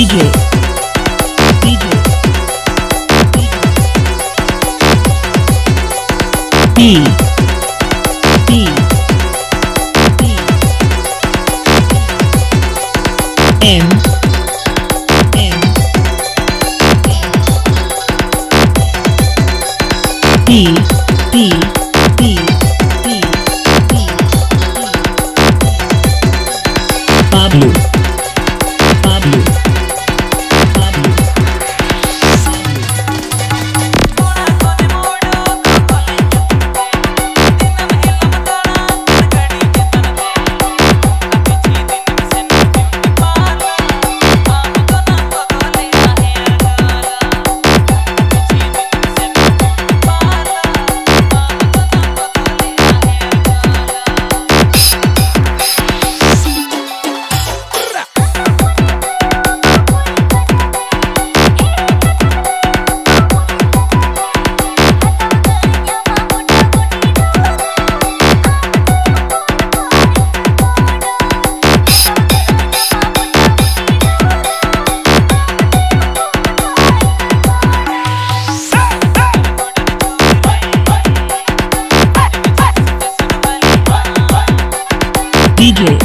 DJ. B. B. B. M. M. B. B. B. B. B. Pablo. DJ.